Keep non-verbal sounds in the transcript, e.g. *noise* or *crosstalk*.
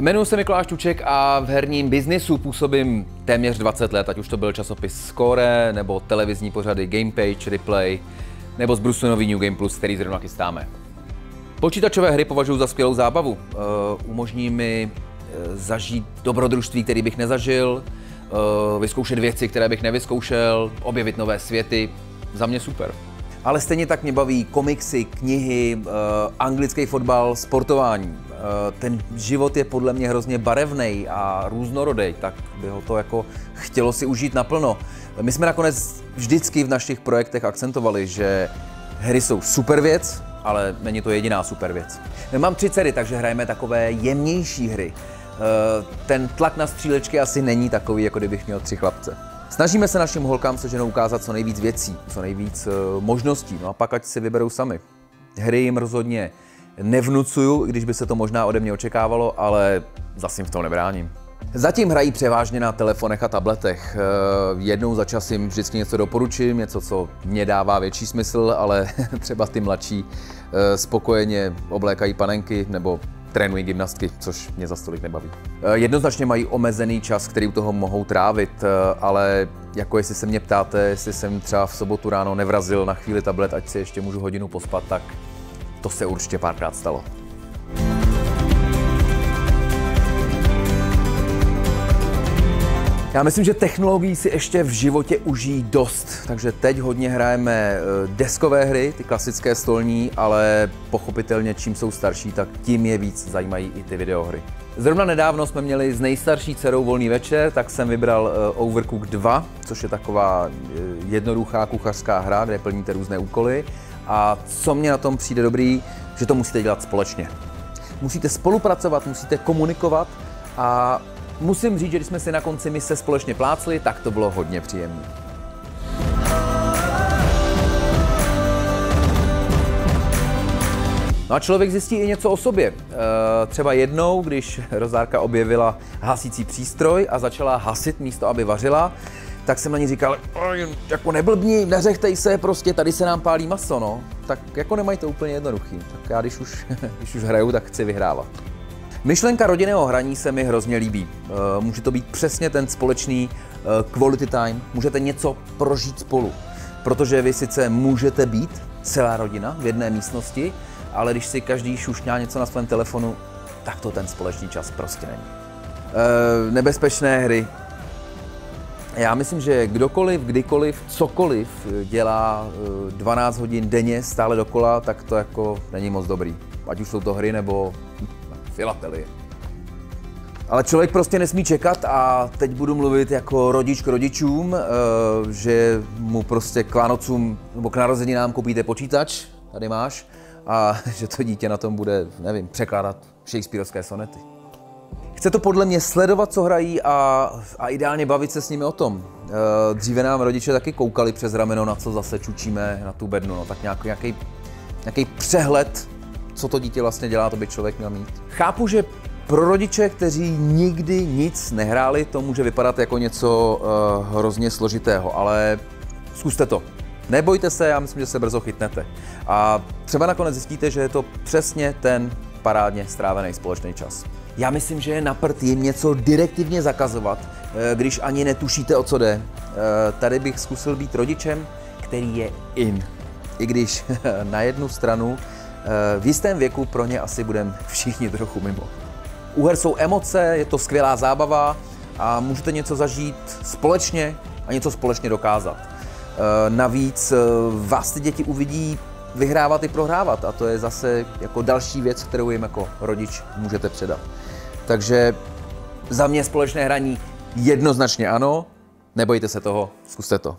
Jmenuji se Mikuláš Čuček a v herním biznisu působím téměř 20 let, ať už to byl časopis Score, nebo televizní pořady Gamepage, Replay, nebo zbrusunový New Game Plus, který zrovna chystáme. Počítačové hry považuji za skvělou zábavu. Uh, umožní mi uh, zažít dobrodružství, který bych nezažil, uh, vyzkoušet věci, které bych nevyzkoušel, objevit nové světy. Za mě super. Ale stejně tak mě baví komiksy, knihy, anglický fotbal, sportování. Ten život je podle mě hrozně barevný a různorodý, tak by ho to jako chtělo si užít naplno. My jsme nakonec vždycky v našich projektech akcentovali, že hry jsou super věc, ale není to jediná super věc. Mám tři dcery, takže hrajeme takové jemnější hry. Eh, ten tlak na střílečky asi není takový, jako kdybych měl tři chlapce. Snažíme se našim holkám se ženou ukázat co nejvíc věcí, co nejvíc eh, možností, no a pak ať si vyberou sami. Hry jim rozhodně nevnucuju, když by se to možná ode mě očekávalo, ale zase jim v tom nebráním. Zatím hrají převážně na telefonech a tabletech. Eh, jednou za čas jim vždycky něco doporučím, něco, co mě dává větší smysl, ale *laughs* třeba ty mladší eh, spokojeně oblékají panenky nebo trénují gymnastky, což mě za stolik nebaví. Eh, jednoznačně mají omezený čas, který u toho mohou trávit, ale jako jestli se mě ptáte, jestli jsem třeba v sobotu ráno nevrazil na chvíli tablet, ať si ještě můžu hodinu pospat, tak to se určitě párkrát stalo. Já myslím, že technologií si ještě v životě užijí dost, takže teď hodně hrajeme eh, deskové hry, ty klasické stolní, ale pochopitelně čím jsou starší, tak tím je víc zajímají i ty videohry. Zrovna nedávno jsme měli s nejstarší dcerou volný večer, tak jsem vybral eh, Overcook 2, což je taková eh, jednoduchá kuchařská hra, kde plníte různé úkoly. A co mě na tom přijde dobrý, že to musíte dělat společně. Musíte spolupracovat, musíte komunikovat a Musím říct, že když jsme si na konci mise společně plácli, tak to bylo hodně příjemné. No a člověk zjistí i něco o sobě. E, třeba jednou, když Rozárka objevila hasící přístroj a začala hasit místo, aby vařila, tak jsem na ní říkal, jako neblbni, neřechtej se, prostě tady se nám pálí maso, no. Tak jako nemají to úplně jednoduchý. Tak já když už, *laughs* když už hraju, tak chci vyhrávat. Myšlenka rodinného hraní se mi hrozně líbí. Eh, může to být přesně ten společný eh, quality time, můžete něco prožít spolu. Protože vy sice můžete být celá rodina v jedné místnosti, ale když si každý šušňá něco na svém telefonu, tak to ten společný čas prostě není. E, nebezpečné hry. Já myslím, že kdokoliv, kdykoliv, cokoliv dělá 12 hodin denně stále dokola, tak to jako není moc dobrý. Ať už jsou to hry nebo filatelie. Ale člověk prostě nesmí čekat a teď budu mluvit jako rodič k rodičům, eh, že mu prostě k Vánocům nebo k narozeninám koupíte počítač, tady máš, a *laughs* že to dítě na tom bude, nevím, překládat Shakespeareovské sonety. Chce to podle mě sledovat, co hrají a, a ideálně bavit se s nimi o tom. Eh, dříve nám rodiče taky koukali přes rameno, na co zase čučíme, na tu bednu, no, tak nějaký, nějaký, nějaký přehled co to dítě vlastně dělá, to by člověk měl mít. Chápu, že pro rodiče, kteří nikdy nic nehráli, to může vypadat jako něco uh, hrozně složitého, ale zkuste to. Nebojte se, já myslím, že se brzo chytnete. A třeba nakonec zjistíte, že je to přesně ten parádně strávený společný čas. Já myslím, že je na prd jim něco direktivně zakazovat, eh, když ani netušíte, o co jde. Eh, tady bych zkusil být rodičem, který je in. I když *laughs* na jednu stranu v jistém věku pro ně asi budeme všichni trochu mimo. U her jsou emoce, je to skvělá zábava a můžete něco zažít společně a něco společně dokázat. Eh, navíc eh, vás ty děti uvidí vyhrávat i prohrávat a to je zase jako další věc, kterou jim jako rodič můžete předat. Takže za mě společné hraní jednoznačně ano, nebojte se toho, zkuste to.